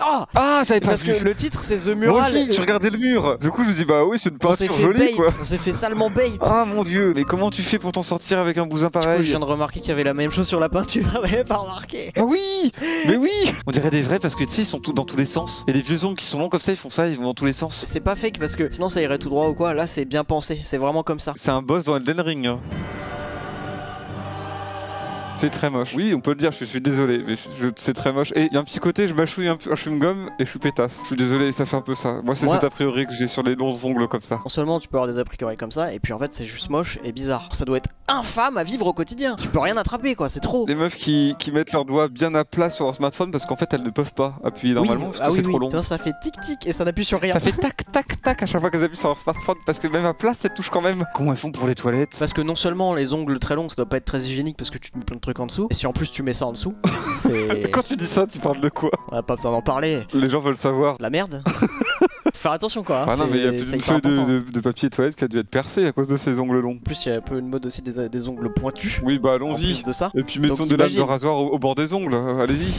Ah Ah, j'avais pas Parce vu. que le titre c'est The Moi Mural. aussi, je regardais le mur. Du coup, je me dis, bah oui, c'est une on s'est peinture fait jolie, bait, quoi. on s'est fait salement bait. Ah mon dieu, mais comment tu fais pour t'en sortir avec un bousin Du coup, je pareil viens de remarquer qu'il y avait la même chose sur la peinture. J'avais pas remarqué. Ah oui Mais oui On dirait des vrais parce que tu sais, ils sont tous dans tous les sens. Et les vieux ongles qui sont longs comme ça, ils font ça, ils vont dans tous les sens. C'est pas fake parce que sinon ça irait tout droit ou quoi. Là, c'est bien pensé. C'est vraiment comme ça. C'est un boss dans Elden Ring. hein. C'est très moche. Oui, on peut le dire, je suis désolé, mais je- c'est très moche. Et il y a un petit côté, je mâchouille un, peu- un chewing-gum et je suis pétasse. Je suis désolé, ça fait un peu ça. Moi, c'est cet a priori que j'ai sur les longs ongles comme ça. Non seulement tu peux avoir des a priori comme ça, et puis en fait c'est juste moche et bizarre. Ça doit être infâme à vivre au quotidien. Tu peux rien attraper quoi, c'est trop. Des meufs qui, qui mettent leurs doigts bien à plat sur leur smartphone parce qu'en fait, elles ne peuvent pas appuyer normalement parce que ah oui, c'est trop oui. long. Ça fait tic tic et ça n'appuie sur rien. Ça fait tac tac tac à chaque fois qu'elles appuient sur leur smartphone parce que même à plat, ça touche quand même. Comment elles font pour les toilettes? Parce que non seulement les ongles très longs ça doit pas être très hygiénique parce que tu te mets plein de trucs en dessous, et si en plus tu mets ça en dessous, c'est. Quand tu dis ça, tu parles de quoi? On a pas besoin d'en parler. Les gens veulent savoir. La merde Faut Faire attention quoi. hein, Ah non, mais il y a c'est- plus hyper feuille de- de papier toilette qui a dû être percée à cause de ses ongles longs. En plus, il y a un peu une mode aussi des, des ongles pointus. Oui, bah allons-y. de ça. Et puis mettons des lames de rasoir au, au bord des ongles, euh, allez-y.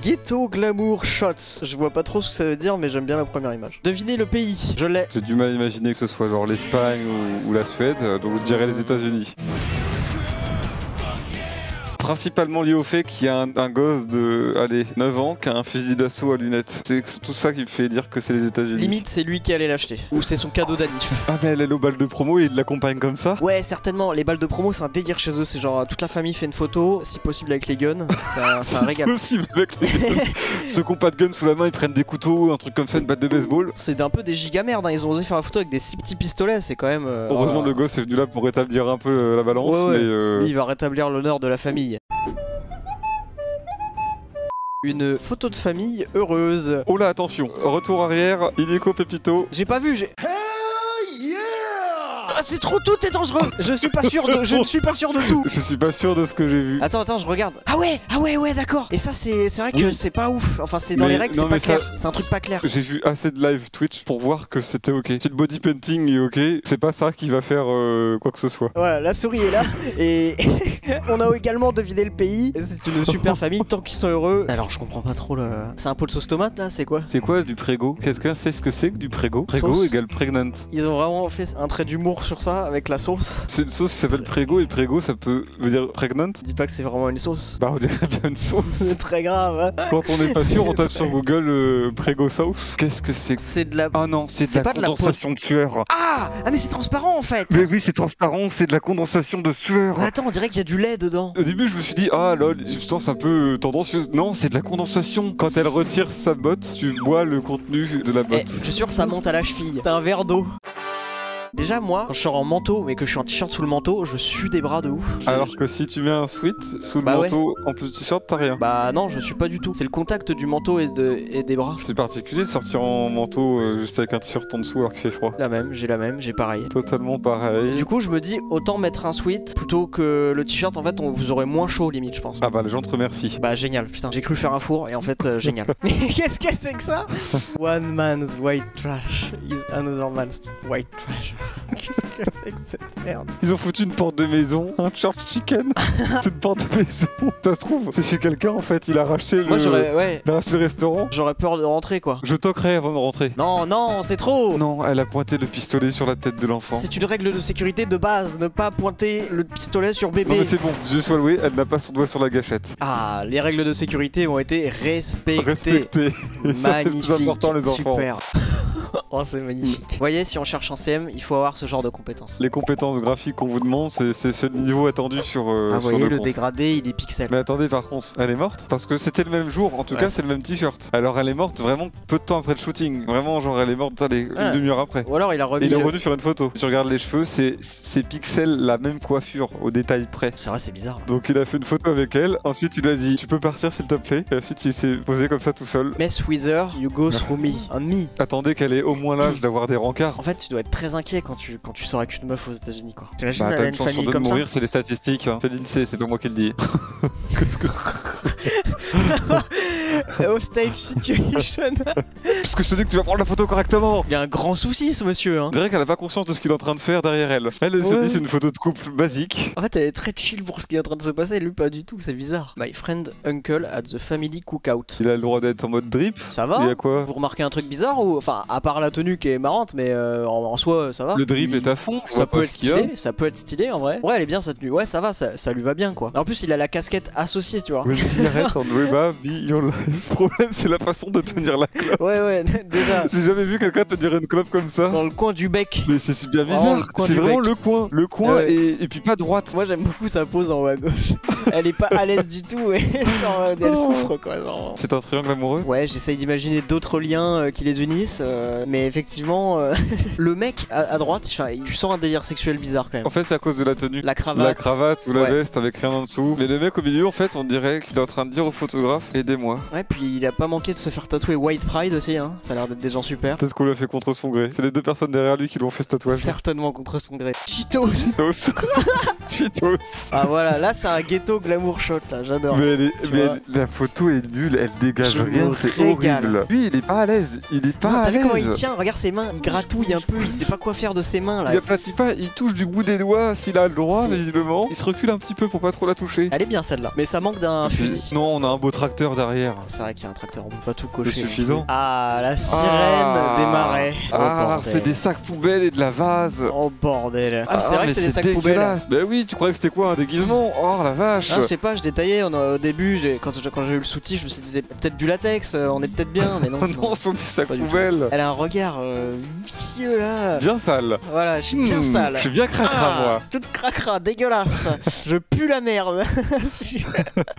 Ghetto Glamour Shots. Je vois pas trop ce que ça veut dire, mais j'aime bien la première image. Devinez le pays. Je l'ai. J'ai du mal à imaginer que ce soit genre l'Espagne ou, ou la Suède, euh, donc je dirais les États-Unis. Principalement lié au fait qu'il y a un, un gosse de allez, 9 ans qui a un fusil d'assaut à lunettes. C'est tout ça qui me fait dire que c'est les États-Unis. Limite, c'est lui qui allait l'acheter. Ou c'est son cadeau d'anif. Ah, mais elle est au bal de promo et il l'accompagne comme ça Ouais, certainement. Les balles de promo, c'est un délire chez eux. C'est genre toute la famille fait une photo, si possible avec les guns. C'est un, régal. possible avec les guns. Ceux qui ont pas de gun sous la main, ils prennent des couteaux, un truc comme ça, une batte de baseball. C'est un peu des gigamerdes. Hein. Ils ont osé faire la photo avec des six petits pistolets. C'est quand même. euh, Heureusement, le gosse est venu là pour rétablir un peu euh, la balance, Ouais, ouais. mais euh, il va rétablir l'honneur de la famille. Une photo de famille heureuse. Oh là, attention, retour arrière, Illico Pepito. J'ai pas vu, j'ai. C'est trop, tout est dangereux. Je suis pas sûr de, je ne suis pas sûr de tout. Je suis pas sûr de ce que j'ai vu. Attends, attends, je regarde. Ah ouais, ah ouais, ouais, d'accord. Et ça, c'est, c'est vrai que Oui. c'est pas ouf. Enfin, c'est dans Mais- les règles, c'est pas clair. C'est un truc pas clair. J'ai vu assez de live Twitch pour voir que c'était ok. Si le body painting est ok, c'est pas ça qui va faire euh, quoi que ce soit. Voilà, la souris est là et on a également deviné le pays. C'est une super famille tant qu'ils sont heureux. Alors je comprends pas trop le. C'est un pot de sauce tomate là, c'est quoi? C'est quoi du prégo? Quelqu'un sait ce que c'est que du prégo? Prégo Sauce. égale pregnant. Ils ont vraiment fait un trait d'humour sur ça avec la sauce. C'est une sauce qui s'appelle prégo et prégo ça peut veut dire pregnant Dis pas que c'est vraiment une sauce. Bah on dirait bien une sauce. C'est très grave. hein. Quand on n'est pas sûr, on tape sur Google euh, prégo sauce. Qu'est-ce que c'est C'est de la. Ah non, c'est de la pas de la condensation de sueur. Ah Ah mais c'est transparent en fait. Mais oui, c'est transparent, c'est de la condensation de sueur. Mais attends, on dirait qu'il y a du lait dedans. Au début, je me suis dit, ah lol, une substance un peu euh, tendancieuse. Non, c'est de la condensation. Quand elle retire sa botte, tu bois le contenu de la Eh, botte. je suis sûr que ça monte à la cheville. T'as un verre d'eau. Déjà moi, quand je sors en manteau mais que je suis en t-shirt sous le manteau, je sue des bras de ouf. Alors que si tu mets un sweat sous le Bah ouais. manteau en plus de t-shirt, t'as rien. Bah non, je suis pas du tout. C'est le contact du manteau et, de, et des bras. C'est particulier de sortir en manteau euh, juste avec un t-shirt en dessous alors qu'il fait froid. La même, j'ai la même, j'ai pareil. Totalement pareil. Du coup, je me dis autant mettre un sweat plutôt que le t-shirt. En fait, on vous aurait moins chaud limite, je pense. Ah bah les gens te remercient. Bah génial, putain, j'ai cru faire un four et en fait euh, génial. Mais qu'est-ce que c'est que ça? One man's white trash is another man's white trash. Qu'est-ce que c'est que cette merde Ils ont foutu une porte de maison, un church chicken. c'est une porte de maison. Ça se trouve, c'est chez quelqu'un en fait. Il a racheté le, Moi j'aurais ouais, il a racheté le restaurant. j'aurais peur de rentrer quoi. Je toquerai avant de rentrer. Non, non, c'est trop Non, elle a pointé le pistolet sur la tête de l'enfant. C'est une règle de sécurité de base, ne pas pointer le pistolet sur Non bébé. mais c'est bon, Dieu soit loué, elle n'a pas son doigt sur la gâchette. Ah, les règles de sécurité ont été respectées. Ça, c'est le Magnifique, plus important les enfants. super. oh, c'est magnifique. Vous voyez, si on cherche un CM, il faut avoir ce genre de compétences. Les compétences graphiques qu'on vous demande, c'est ce niveau attendu sur, euh, ah, vous sur voyez, le dégradé, il est pixel. Mais attendez, par contre, elle est morte Parce que c'était le même jour, en tout Ouais, cas c'est- le même t-shirt. Alors elle est morte vraiment peu de temps après le shooting. Vraiment, genre elle est morte allez, Ah. une demi-heure après. Ou alors il a Et remis. il est le- revenu sur une photo. Tu regardes les cheveux, c'est pixel la même coiffure au détail près. C'est vrai, c'est bizarre. Donc il a fait une photo avec elle, ensuite il lui a dit tu peux partir s'il te plaît, et ensuite il s'est posé comme ça tout seul. Mess with her, you go through me. On me. Attendez qu'elle au moins l'âge d'avoir des rencarts. En fait, tu dois être très inquiet quand tu, quand tu sors avec une meuf aux États-Unis, quoi. T'imagines, Bah elle t'as a une famille de comme ça mourir, c'est les statistiques. Hein. C'est l'INSEE, c'est pas moi qui le dis. Qu'est-ce que Hostage situation. Parce que je te dis que tu vas prendre la photo correctement. Il y a un grand souci, ce monsieur. Hein. On dirait qu'elle a pas conscience de ce qu'il est en train de faire derrière elle. Elle, elle se Ouais. dit c'est une photo de couple basique. En fait, elle est très chill pour ce qui est en train de se passer. Lui, pas du tout. C'est bizarre. My friend uncle at the family cookout. Il a le droit d'être en mode drip. Ça Il y va a quoi Vous remarquez un truc bizarre ou enfin à part la tenue qui est marrante, mais euh, en, en soi ça va. Le drip Il- est à fond. on Ça peut être stylé, ça peut être stylé en vrai. Ouais, elle est bien sa tenue. Ouais, ça va, ça, ça lui va bien quoi. En plus, il a la casquette associée, tu vois. When cigarette on Le problème, c'est la façon de tenir la clope. Ouais, ouais, déjà. J'ai jamais vu quelqu'un tenir une clope comme ça. Dans le coin du bec. Mais c'est super bizarre. C'est vraiment bec. le coin. Le coin Ouais. et, et puis pas droite. Moi j'aime beaucoup sa pose en haut à gauche. Elle est pas à l'aise du tout et genre euh, elle souffre quoi. C'est un triangle amoureux? Ouais, j'essaye d'imaginer d'autres liens euh, qui les unissent, euh, mais effectivement, euh, le mec à, à droite, tu sens un délire sexuel bizarre quand même. En fait, c'est à cause de la tenue. La cravate. La cravate ou la Ouais. veste avec rien en dessous. Mais le mec au milieu, en fait, on dirait qu'il est en train de dire au photographe Aidez-moi. Ouais, puis il a pas manqué de se faire tatouer White Pride aussi, hein. Ça a l'air d'être des gens super. Peut-être qu'on l'a fait contre son gré. C'est les deux personnes derrière lui qui l'ont fait ce tatouage. Certainement contre son gré. Cheetos Cheetos. Cheetos. Ah voilà, là c'est un ghetto glamour shot là, j'adore. Mais, elle est- Tu mais vois. elle- la photo est nulle, elle dégage Je rien, c'est horrible. Lui, il est pas à l'aise, il est pas Non, à T'as vu comment il l'aise. tient? Regarde ses mains, il gratouille un peu, il sait pas quoi faire de ses mains là. Il aplatit pas, il touche du bout des doigts s'il a le droit, visiblement. Il se recule un petit peu pour pas trop la toucher. Elle est bien celle-là, mais ça manque d'un fusil. Non, on a un beau tracteur derrière. C'est vrai qu'il y a un tracteur, on peut pas tout cocher. C'est suffisant. plus. Ah, la sirène Ah. des marais. Oh, Ah, bordel. c'est des sacs poubelles et de la vase. Oh bordel. Ah, c'est vrai que c'est des sacs poubelles. Bah oui, tu croyais que c'était quoi un déguisement? Oh la vache Ah, je sais pas, je détaillais on a- au début, quand j'ai quand j'ai eu le sous je me suis dit peut-être du latex, euh, on est peut-être bien, mais non. Oh non. non, ce sont des sacs poubelles. Elle a un regard euh, vicieux là. Bien sale. Voilà, je suis bien Hmm, sale. Je suis bien cracra, Ah, moi. Toute cracra, dégueulasse. je pue la merde.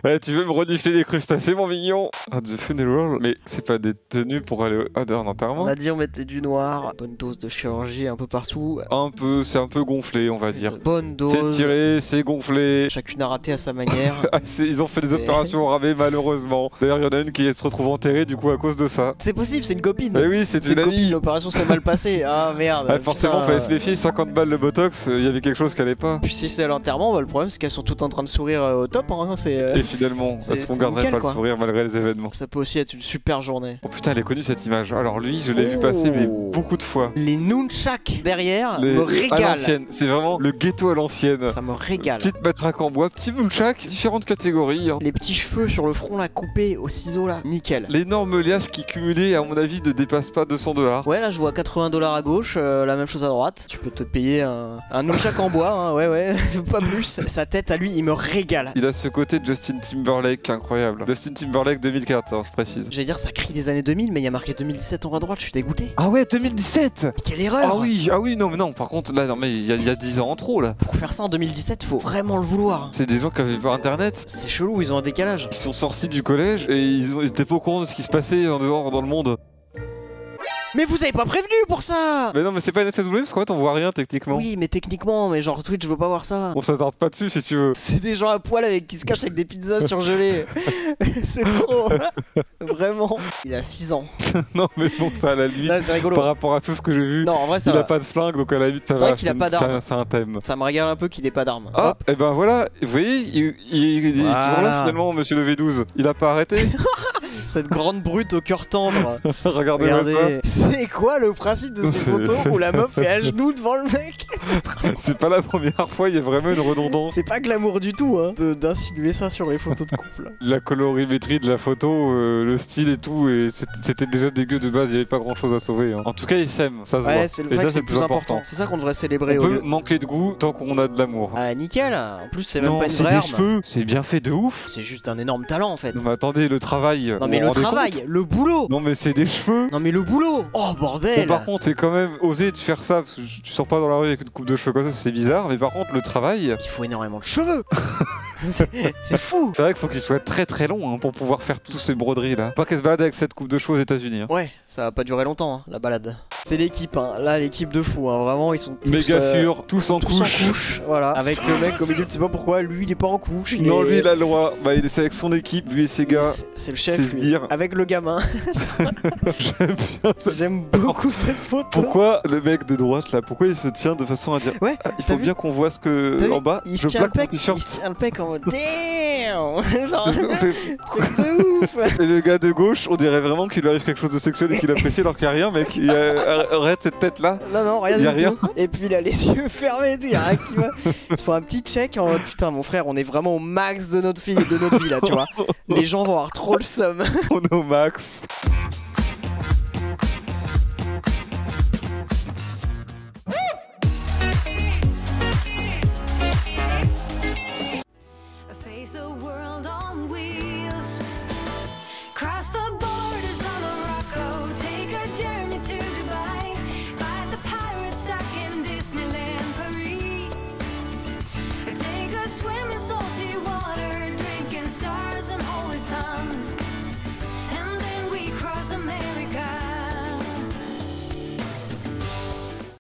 Ouais, tu veux me renifler les crustacés, mon mignon? Ah, The Funeral Mais c'est pas des tenues pour aller à un enterrement on a dit on mettait du noir, bonne dose de chirurgie un peu partout. Un peu, c'est un peu gonflé, on va dire. Bonne C'est dose. tiré, c'est gonflé. Chacune a raté à sa manière. Ah, c'est- ils ont fait des C'est- opérations au rabais, malheureusement. D'ailleurs, il y en a une qui se retrouve enterrée, du coup, à cause de ça. C'est possible, c'est une copine. Eh oui, c'est C'est une amie. l'opération s'est mal passée. Ah merde. Ah, forcément, fallait se méfier, 50 balles le botox, euh, il y avait quelque chose qui allait pas. Puis si c'est à l'enterrement, bah, le problème c'est qu'elles sont toutes en train de sourire euh, au top. Hein, c'est, euh, Et finalement, c'est- est-ce qu'on c'est garderait nickel, pas quoi. le sourire malgré les ça peut aussi être une super journée. Oh putain, elle est connue cette image. Alors lui, je l'ai vu passer mais oh. beaucoup de fois. Les nunchak derrière Les... me régalent. C'est vraiment le ghetto à l'ancienne. Ça me régale. Petite matraque en bois, petit nunchak, différentes catégories. Hein. Les petits cheveux sur le front là coupés au ciseau là, nickel. L'énorme liasse qui cumulée à mon avis ne dépasse pas 200 dollars. Ouais, là je vois 80 dollars à gauche, euh, la même chose à droite. Tu peux te payer un, un nunchak en bois, hein, ouais ouais, pas plus. Sa tête à lui, il me régale. Il a ce côté Justin Timberlake incroyable. Justin Timberlake de 2014, je précise. J'allais dire, ça crie des années 2000, mais il y a marqué 2017 en haut à droite, je suis dégoûté. Ah ouais, 2017 Quelle erreur Ah oui, ah oui, non, mais non, par contre, là, non, mais il y, a, 10 ans en trop, là. Pour faire ça en 2017, faut vraiment le vouloir. C'est des gens qui avaient pas internet. C'est chelou, ils ont un décalage. Ils sont sortis du collège et ils, ont, ils étaient pas au courant de ce qui se passait en dehors dans le monde. Mais vous avez pas prévenu pour ça Mais non, mais c'est pas une SSW parce qu'en fait on voit rien techniquement. Oui, mais techniquement, mais genre Twitch, je veux pas voir ça. On s'attarde pas dessus si tu veux. C'est des gens à poil avec qui se cachent avec des pizzas surgelées. c'est trop. Vraiment. Il a 6 ans. non, mais bon, ça à la limite, c'est rigolo. par rapport à tout ce que j'ai vu, Non, en vrai, ça il a pas de flingue donc à la limite ça C'est va. vrai qu'il a pas d'arme. c'est un- C'est thème. Ça me regarde un peu qu'il ait pas d'armes. Ah, Hop. et ben voilà, vous voyez, il, il- il est toujours là finalement, monsieur le V12. Il a pas arrêté Cette grande brute au cœur tendre. Regardez. C'est quoi le principe de ces photos où la meuf est à genoux devant le mec? C'est pas la première fois, il y a vraiment une redondance. C'est pas glamour du tout, hein, de- d'insinuer ça sur les photos de couple. La colorimétrie de la photo, euh, le style et tout, et c'était déjà dégueu de base, il y avait pas grand chose à sauver. hein. En tout cas, ils s'aiment, ça se voit. Ouais, c'est le vrai ça, que c'est le plus important. C'est ça qu'on devrait célébrer On au peut lieu. manquer de goût tant qu'on a de l'amour. Ah, nickel En plus, c'est même pas une c'est vraie des arme. cheveux, c'est bien fait de ouf. C'est juste un énorme talent en fait. Non mais attendez, le travail. Non mais le travail, le boulot Non mais c'est des cheveux. Non mais le boulot Oh bordel par contre, c'est quand même osé de faire ça parce que tu sors pas dans la rue avec une de cheveux c'est bizarre. Mais par contre, le travail, Il faut énormément de cheveux C'est fou c'est vrai qu'il faut qu'il soit très très long hein, pour pouvoir faire tous ces broderies là. Pas qu'elle se balade avec cette coupe de cheveux aux États-Unis. Hein. Ouais, ça va pas durer longtemps, hein, la balade. C'est l'équipe, hein. là l'équipe de fou, hein. vraiment ils sont tous, Méga euh, sûr, tous en tous couche. en couche, voilà. Avec le mec au milieu, tu sais pas pourquoi, lui il est pas en couche. il Non, est- lui il a le droit. Bah, il est c'est avec son équipe, lui et ses gars. C'est- le chef, lui. Avec le gamin. J'aime beaucoup cette photo. Pourquoi le mec de droite là Pourquoi il se tient de façon à dire Ouais, Ah, Il faut bien qu'on voit ce que en bas. il se tient le pec, il se tient le pec en, damn Genre, truc de ouf Et le gars de gauche, on dirait vraiment qu'il lui arrive quelque chose de sexuel et qu'il apprécie alors qu'il n'y a rien, mec. Il a... Arrête cette tête là. Non, non, rien Y a du rien. tout. Et puis il a les yeux fermés et tout, il y a rien qui va. Il se fait un petit check en mode putain, mon frère, on est vraiment au max de notre vie, de notre vie là, tu vois. Les gens vont avoir trop le seum. On est au max.